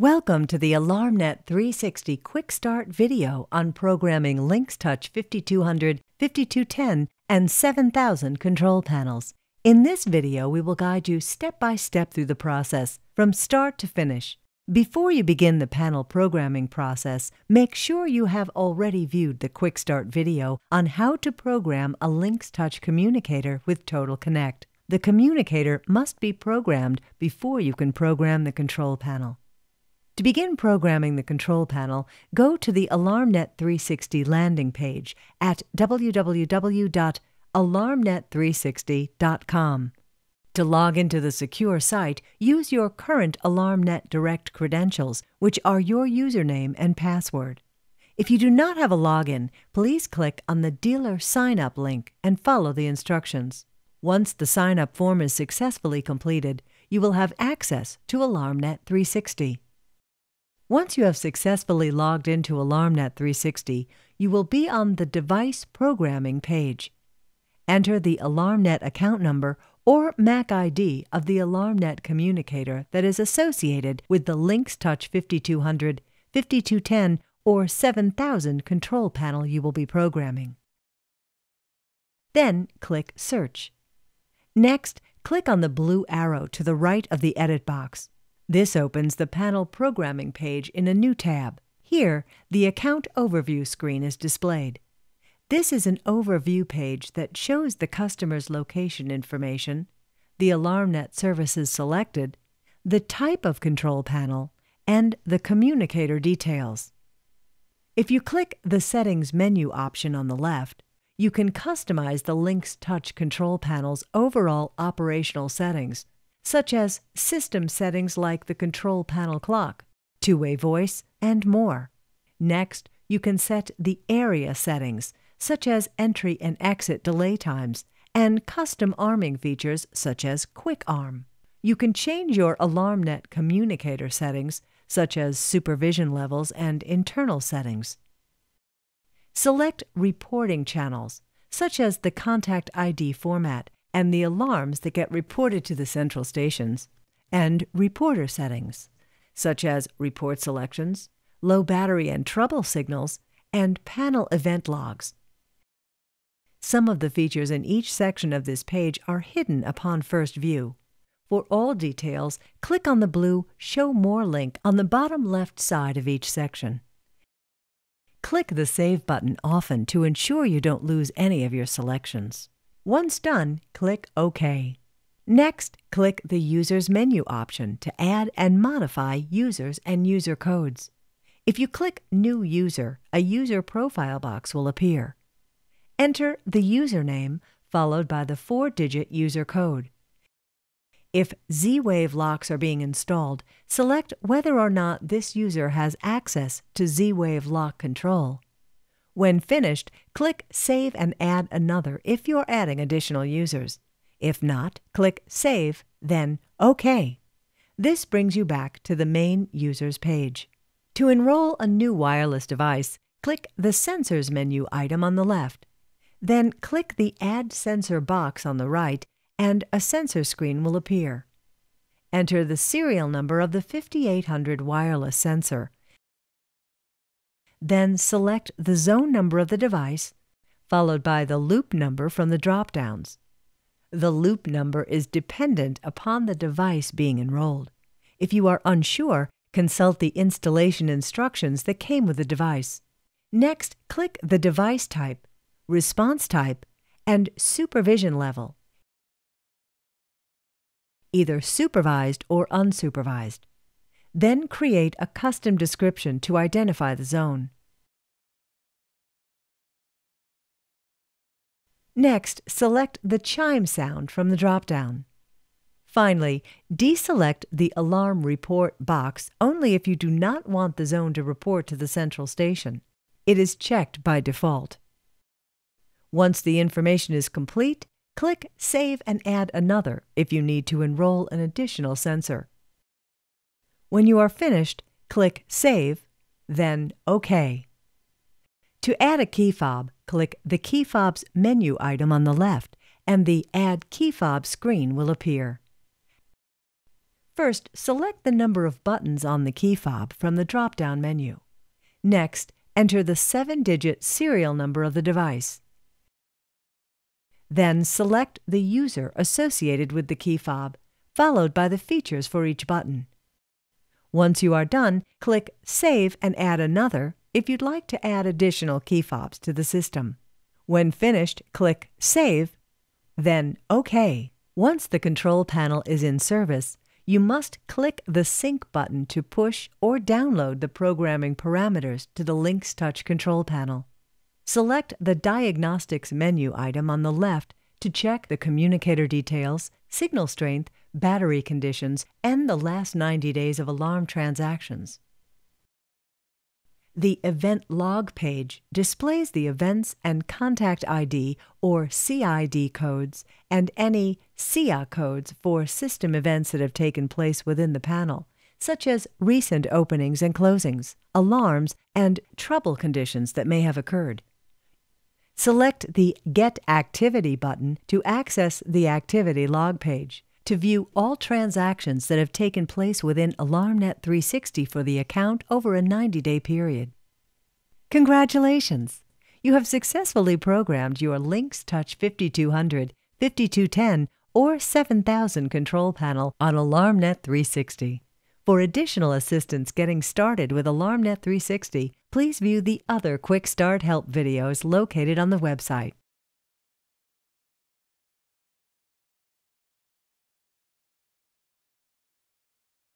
Welcome to the AlarmNet 360 Quick Start video on programming Lynx Touch 5200, 5210, and 7000 control panels. In this video, we will guide you step by step through the process, from start to finish. Before you begin the panel programming process, make sure you have already viewed the Quick Start video on how to program a Lynx Touch communicator with Total Connect. The communicator must be programmed before you can program the control panel. To begin programming the control panel, go to the AlarmNet 360 landing page at www.alarmnet360.com. To log into the secure site, use your current AlarmNet Direct credentials, which are your username and password. If you do not have a login, please click on the Dealer Sign Up link and follow the instructions. Once the sign up form is successfully completed, you will have access to AlarmNet 360. Once you have successfully logged into AlarmNet 360, you will be on the Device Programming page. Enter the AlarmNet account number or MAC ID of the AlarmNet communicator that is associated with the Lynx Touch 5200, 5210, or 7000 control panel you will be programming. Then click Search. Next, click on the blue arrow to the right of the Edit box. This opens the panel programming page in a new tab. Here, the Account Overview screen is displayed. This is an overview page that shows the customer's location information, the AlarmNet services selected, the type of control panel, and the communicator details. If you click the Settings menu option on the left, you can customize the Lynx Touch control panel's overall operational settings such as system settings like the control panel clock, two way voice, and more. Next, you can set the area settings, such as entry and exit delay times, and custom arming features such as Quick Arm. You can change your AlarmNet communicator settings, such as supervision levels and internal settings. Select reporting channels, such as the Contact ID format and the alarms that get reported to the central stations, and reporter settings, such as report selections, low battery and trouble signals, and panel event logs. Some of the features in each section of this page are hidden upon first view. For all details, click on the blue Show More link on the bottom left side of each section. Click the Save button often to ensure you don't lose any of your selections. Once done, click OK. Next, click the Users menu option to add and modify users and user codes. If you click New User, a user profile box will appear. Enter the username followed by the four digit user code. If Z Wave locks are being installed, select whether or not this user has access to Z Wave lock control. When finished, click Save and add another if you're adding additional users. If not, click Save, then OK. This brings you back to the main Users page. To enroll a new wireless device, click the Sensors menu item on the left. Then click the Add Sensor box on the right, and a sensor screen will appear. Enter the serial number of the 5800 wireless sensor then select the zone number of the device, followed by the loop number from the drop-downs. The loop number is dependent upon the device being enrolled. If you are unsure, consult the installation instructions that came with the device. Next, click the device type, response type, and supervision level, either supervised or unsupervised. Then create a custom description to identify the zone. Next, select the chime sound from the dropdown. Finally, deselect the Alarm Report box only if you do not want the zone to report to the central station. It is checked by default. Once the information is complete, click Save and add another if you need to enroll an additional sensor. When you are finished, click Save, then OK. To add a key fob, click the key fob's menu item on the left, and the Add Key Fob screen will appear. First, select the number of buttons on the key fob from the drop-down menu. Next, enter the 7-digit serial number of the device. Then select the user associated with the key fob, followed by the features for each button. Once you are done, click Save and add another if you'd like to add additional key fobs to the system. When finished, click Save, then OK. Once the control panel is in service, you must click the Sync button to push or download the programming parameters to the Lynx Touch control panel. Select the Diagnostics menu item on the left to check the communicator details, signal strength, battery conditions, and the last 90 days of alarm transactions. The Event Log page displays the events and contact ID or CID codes and any SIA codes for system events that have taken place within the panel, such as recent openings and closings, alarms, and trouble conditions that may have occurred. Select the Get Activity button to access the Activity log page. To view all transactions that have taken place within AlarmNet 360 for the account over a 90 day period. Congratulations! You have successfully programmed your Lynx Touch 5200, 5210, or 7000 control panel on AlarmNet 360. For additional assistance getting started with AlarmNet 360, please view the other Quick Start Help videos located on the website.